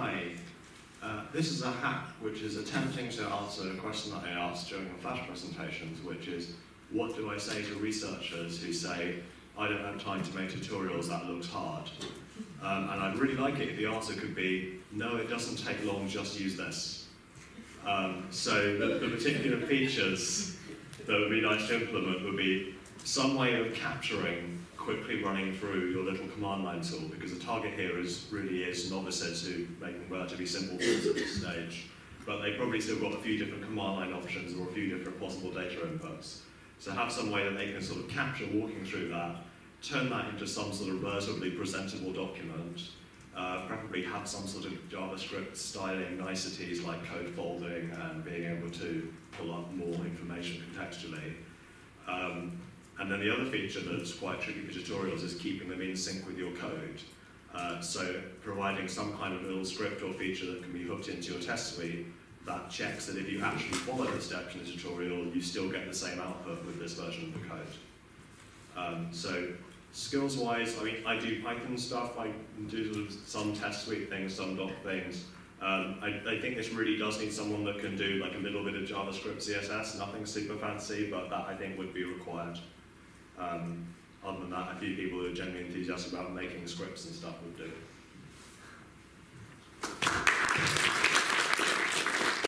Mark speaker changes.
Speaker 1: Hi. Uh, this is a hack which is attempting to answer a question that I asked during the Flash presentations, which is, what do I say to researchers who say, I don't have time to make tutorials, that looks hard? Um, and I'd really like it if the answer could be, no, it doesn't take long, just use this. Um, so the, the particular features that would be nice to implement would be some way of capturing quickly running through your little command line tool because the target here is really is novices who make relatively simple tools at this stage. But they probably still got a few different command line options or a few different possible data inputs. So have some way that they can sort of capture walking through that, turn that into some sort of relatively presentable document, uh, preferably have some sort of JavaScript styling niceties like code folding and being able to pull up more information contextually. Um, and then the other feature that's quite tricky for tutorials is keeping them in sync with your code. Uh, so providing some kind of little script or feature that can be hooked into your test suite that checks that if you actually follow the steps in the tutorial, you still get the same output with this version of the code. Um, so skills-wise, I mean, I do Python stuff, I do some test suite things, some doc things. Um, I, I think this really does need someone that can do like a little bit of JavaScript, CSS, nothing super fancy, but that I think would be required. Um, other than that, a few people who are genuinely enthusiastic about making scripts and stuff would do.